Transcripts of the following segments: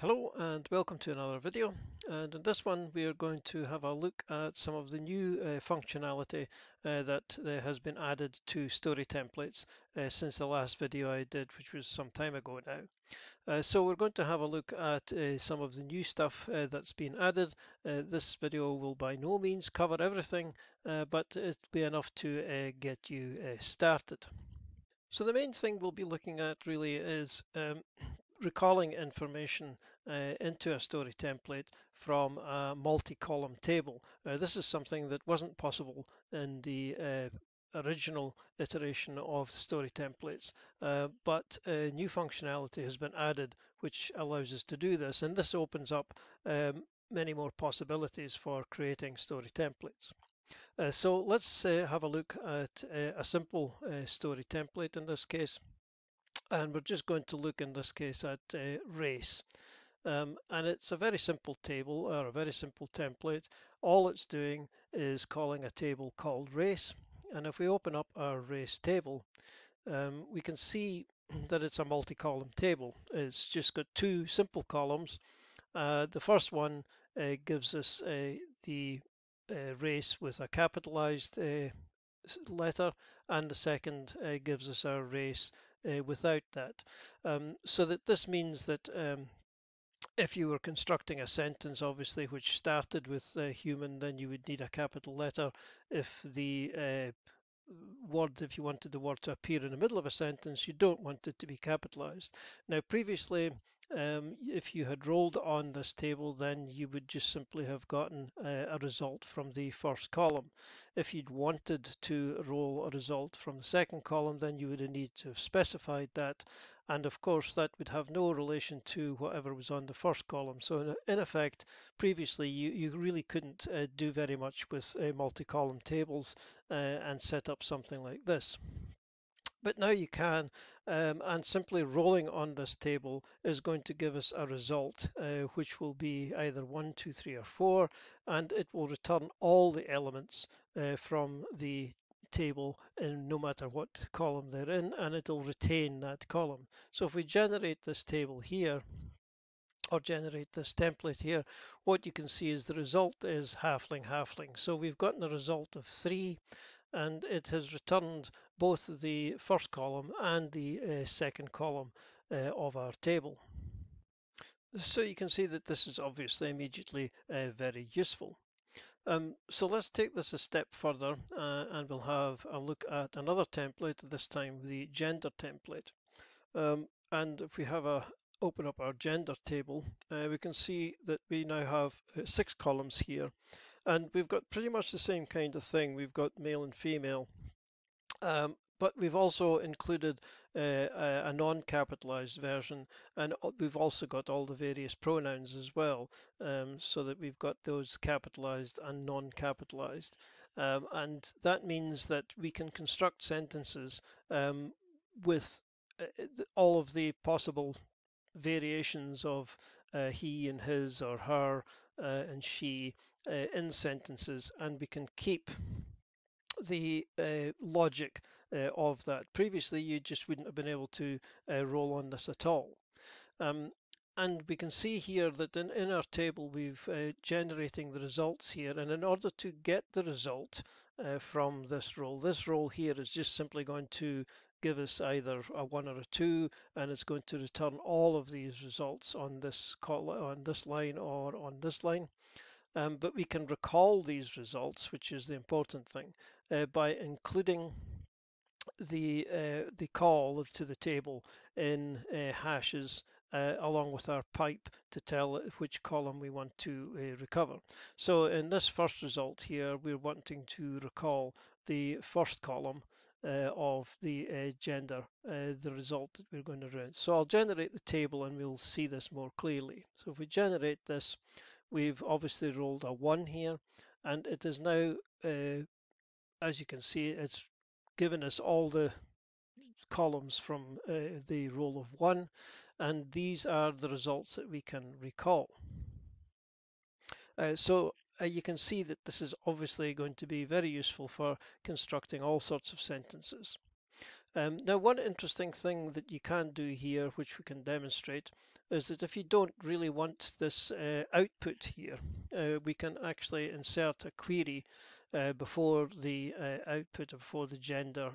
Hello and welcome to another video and in this one we are going to have a look at some of the new uh, functionality uh, that uh, has been added to story templates uh, since the last video I did which was some time ago now. Uh, so we're going to have a look at uh, some of the new stuff that's been added. this video will by no means cover everything but it'll be enough to get you started. So the main thing we'll be looking at really is um, recalling information uh, into a story template from a multi-column table. Uh, this is something that wasn't possible in the uh, original iteration of story templates, uh, but new functionality has been added which allows us to do this, and this opens up um, many more possibilities for creating story templates. Uh, so let's uh, have a look at a simple story template in this case and we're just going to look in this case at uh, race. Um, and it's a very simple table or a very simple template. All it's doing is calling a table called race. And if we open up our race table, um, we can see that it's a multi-column table. It's just got two simple columns. Uh, the first one uh, gives us uh, the uh, race with a capitalized uh, letter and the second gives us our race uh, without that. Um, so that this means that um, if you were constructing a sentence, obviously, which started with uh, human, then you would need a capital letter. If the uh, word, if you wanted the word to appear in the middle of a sentence, you don't want it to be capitalized. Now, previously, um, if you had rolled on this table, then you would just simply have gotten uh, a result from the first column. If you'd wanted to roll a result from the second column, then you would need to have specified that. And of course, that would have no relation to whatever was on the first column. So in effect, previously, you, you really couldn't uh, do very much with uh, multi-column tables uh, and set up something like this but now you can. Um, and simply rolling on this table is going to give us a result uh, which will be either one two three or four and it will return all the elements uh, from the table in no matter what column they're in and it'll retain that column. So if we generate this table here or generate this template here what you can see is the result is halfling halfling. So we've gotten a result of three and it has returned both the first column and the uh, second column uh, of our table. So you can see that this is obviously immediately uh, very useful. Um, so let's take this a step further uh, and we'll have a look at another template, this time the gender template. Um, and if we have a open up our gender table, uh, we can see that we now have uh, six columns here and we've got pretty much the same kind of thing. We've got male and female. Um, but we've also included uh, a, non-capitalized version and we've also got all the various pronouns as well um, so that we've got those capitalized and non-capitalized um, and that means that we can construct sentences um, with uh, all of the possible variations of uh, he and his or her and she uh, in sentences and we can keep the uh, logic uh, of that. Previously, you just wouldn't have been able to uh, roll on this at all. Um, and we can see here that in, in our table, we've uh, generating the results here. And in order to get the result uh, from this roll, this roll here is just simply going to give us either a one or a two, and it's going to return all of these results on this on this line or on this line. Um, but we can recall these results, which is the important thing, uh, by including the uh, the call to the table in uh, hashes uh, along with our pipe to tell which column we want to uh, recover. So in this first result here, we're wanting to recall the first column of the uh, gender, uh, the result that we're going to run. So I'll generate the table and we'll see this more clearly. So if we generate this, we've obviously rolled a one here and it is now, uh, as you can see, it's given us all the columns from uh, the roll of one and these are the results that we can recall. Uh, so uh, you can see that this is obviously going to be very useful for constructing all sorts of sentences. Um, now, one interesting thing that you can do here, which we can demonstrate, is that if you don't really want this uh, output here, uh, we can actually insert a query uh, before the uh, output, before the gender.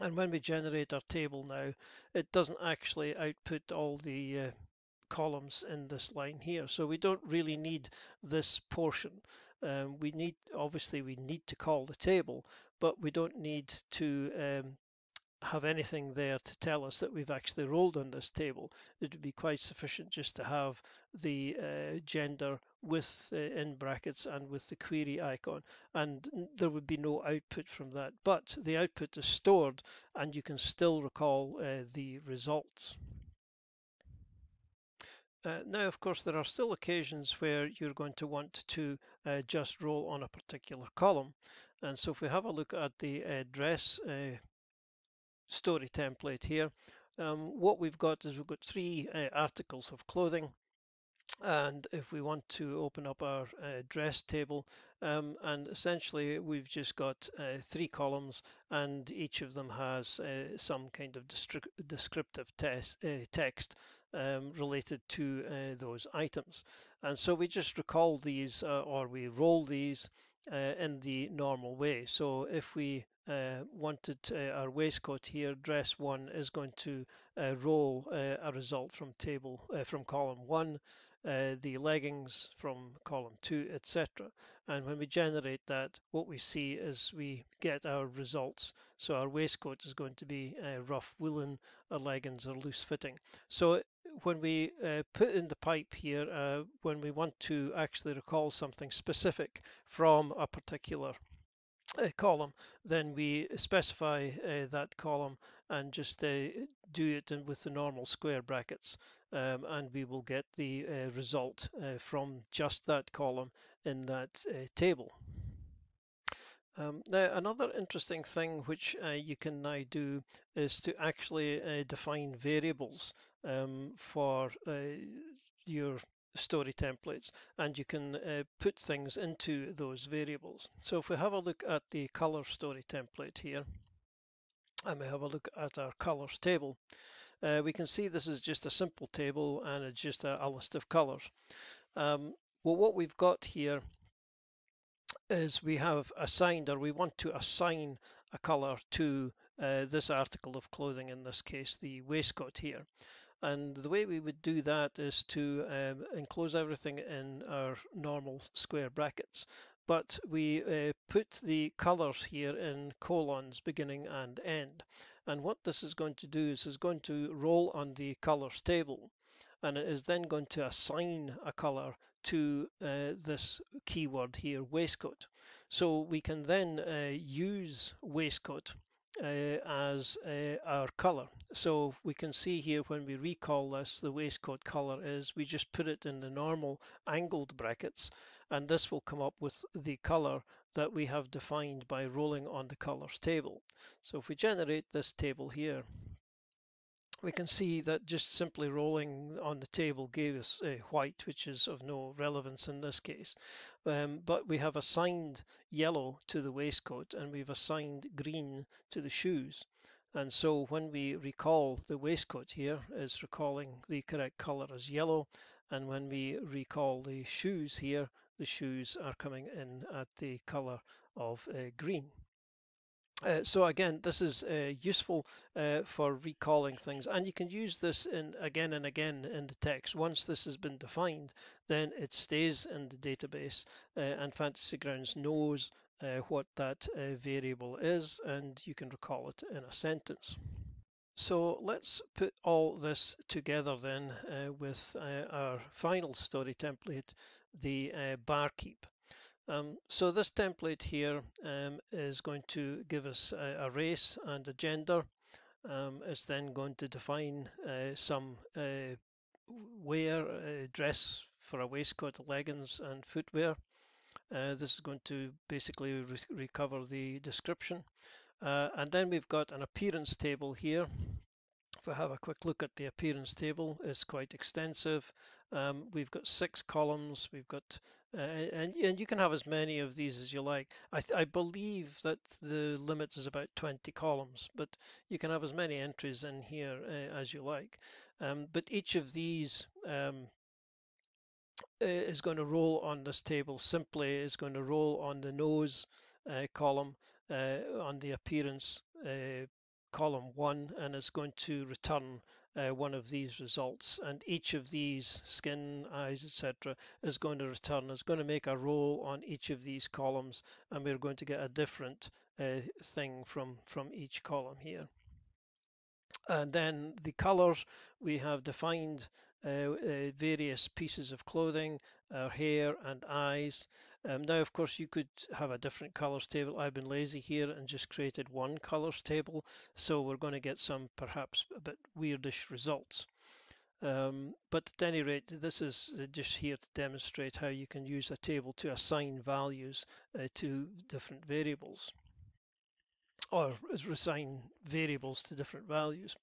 And when we generate our table now, it doesn't actually output all the uh, columns in this line here. So we don't really need this portion. Um, we need, obviously we need to call the table, but we don't need to um, have anything there to tell us that we've actually rolled on this table. It would be quite sufficient just to have the uh, gender with uh, in brackets and with the query icon and there would be no output from that but the output is stored and you can still recall uh, the results. Uh, now, of course, there are still occasions where you're going to want to uh, just roll on a particular column. And so if we have a look at the uh, story template here. Um, what we've got is we've got three uh, articles of clothing and if we want to open up our uh, dress table um, and essentially we've just got uh, three columns and each of them has uh, some kind of descriptive test, uh, text um, related to uh, those items. And so we just recall these uh, or we roll these in the normal way. So if we uh, wanted uh, our waistcoat here, dress one is going to uh, roll uh, a result from table uh, from column one, uh, the leggings from column two, etc. And when we generate that, what we see is we get our results. So our waistcoat is going to be rough woolen, our leggings are loose fitting. So when we put in the pipe here, when we want to actually recall something specific from a particular column, then we specify uh, that column and just uh, do it with the normal square brackets um, and we will get the uh, result uh, from just that column in that uh, table. Um, now another interesting thing which uh, you can now do is to actually define variables um, for your story templates and you can uh, put things into those variables. So if we have a look at the color story template here and we have a look at our colors table, uh, we can see this is just a simple table and it's just a, a list of colors. Um, well, what we've got here is we have assigned or we want to assign a color to uh, this article of clothing, in this case, the waistcoat here. And the way we would do that is to um, enclose everything in our normal square brackets. But we uh, put the colors here in colons beginning and end. And what this is going to do is is going to roll on the colors table. And it is then going to assign a color to uh, this keyword here, waistcoat. So we can then uh, use waistcoat as uh, our color. So we can see here when we recall this, the waistcoat color is we just put it in the normal angled brackets and this will come up with the color that we have defined by rolling on the colors table. So if we generate this table here, we can see that just simply rolling on the table gave us a white, which is of no relevance in this case. Um, but we have assigned yellow to the waistcoat and we've assigned green to the shoes. And so when we recall the waistcoat here is recalling the correct color as yellow. And when we recall the shoes here, the shoes are coming in at the color of uh, green. Uh, so again, this is uh, useful uh, for recalling things and you can use this in again and again in the text. Once this has been defined, then it stays in the database uh, and Fantasy Grounds knows uh, what that uh, variable is and you can recall it in a sentence. So let's put all this together then with our final story template, the barkeep. Um, so this template here um, is going to give us a, a race and a gender. Um, it's then going to define uh, some uh, wear, uh, dress for a waistcoat, leggings and footwear. Uh, this is going to basically re recover the description. Uh, and then we've got an appearance table here. If we have a quick look at the appearance table, it's quite extensive. Um, we've got six columns. We've got Uh, and, and you can have as many of these as you like. I, I believe that the limit is about 20 columns, but you can have as many entries in here uh, as you like. Um, but each of these um, is going to roll on this table simply is going to roll on the nose uh, column uh, on the appearance uh, column one and it's going to return uh, one of these results and each of these skin eyes etc is going to return. It's going to make a row on each of these columns and we're going to get a different uh, thing from from each column here. And then the colors we have defined uh, uh, various pieces of clothing, our hair and eyes. Um, now, of course, you could have a different colors table. I've been lazy here and just created one colors table. So we're going to get some perhaps a bit weirdish results. Um, but at any rate, this is just here to demonstrate how you can use a table to assign values uh, to different variables or assign variables to different values.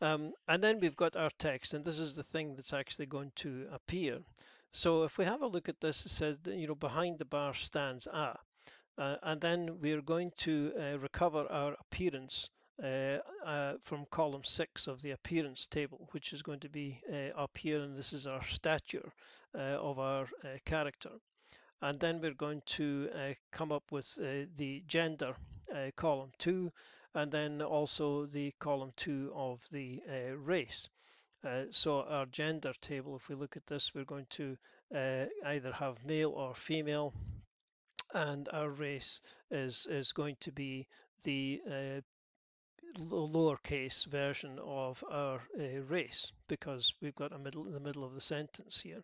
Um, and then we've got our text, and this is the thing that's actually going to appear. So if we have a look at this, it says, you know, behind the bar stands A. Uh, and then we're going to uh, recover our appearance uh, uh from column six of the appearance table, which is going to be uh, up here, and this is our stature uh, of our character. And then we're going to come up with the gender column two, and then also the column two of the race. Uh, so our gender table, if we look at this, we're going to uh, either have male or female, and our race is is going to be the uh, lowercase version of our uh, race because we've got a middle in the middle of the sentence here.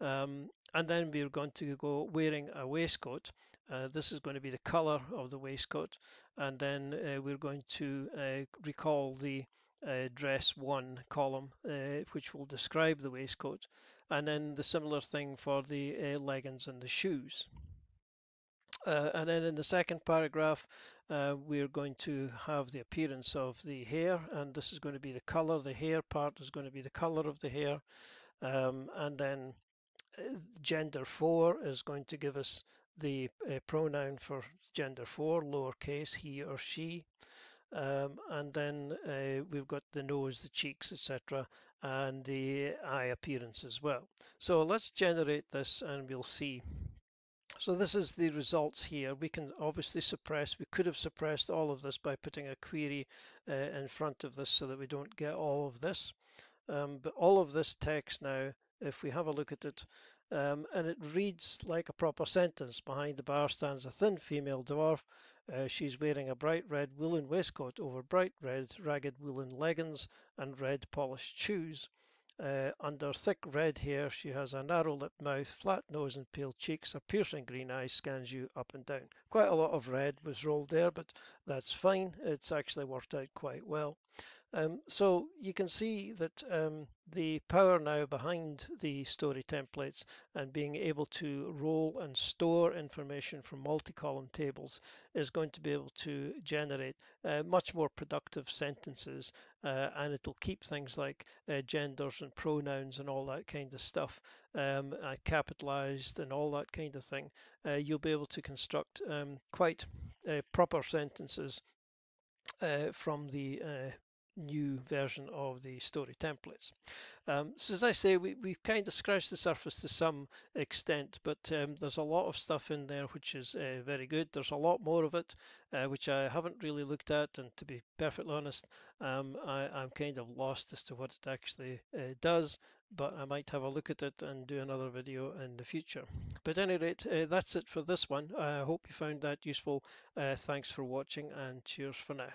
Um, and then we're going to go wearing a waistcoat. Uh, this is going to be the color of the waistcoat. And then uh, we're going to uh, recall the uh, dress one column uh, which will describe the waistcoat and then the similar thing for the uh, leggings and the shoes. and then in the second paragraph we're going to have the appearance of the hair and this is going to be the color the hair part is going to be the color of the hair um, and then gender 4 is going to give us the uh, pronoun for gender 4, lowercase, he or she. Um, and then uh, we've got the nose, the cheeks, etc., and the eye appearance as well. So let's generate this and we'll see. So this is the results here. We can obviously suppress, we could have suppressed all of this by putting a query uh, in front of this so that we don't get all of this. Um, but all of this text now, if we have a look at it, um, and it reads like a proper sentence. Behind the bar stands a thin female dwarf. Uh, she's wearing a bright red woolen waistcoat over bright red ragged woolen leggings and red polished shoes. Uh, under thick red hair, she has a narrow lipped mouth, flat nose, and pale cheeks. A piercing green eye scans you up and down. Quite a lot of red was rolled there, but that's fine. It's actually worked out quite well. Um, so you can see that um, the power now behind the story templates and being able to roll and store information from multi-column tables is going to be able to generate uh, much more productive sentences uh, and it'll keep things like uh, genders and pronouns and all that kind of stuff um, uh, capitalized and all that kind of thing. Uh, you'll be able to construct um, quite uh, proper sentences from the new version of the story templates. Um, so as I say, we, we've kind of scratched the surface to some extent, but um, there's a lot of stuff in there which is uh, very good. There's a lot more of it uh, which I haven't really looked at, and to be perfectly honest, um, I, am kind of lost as to what it actually uh, does, but I might have a look at it and do another video in the future. But at any rate, uh, that's it for this one. I hope you found that useful. Uh, thanks for watching and cheers for now.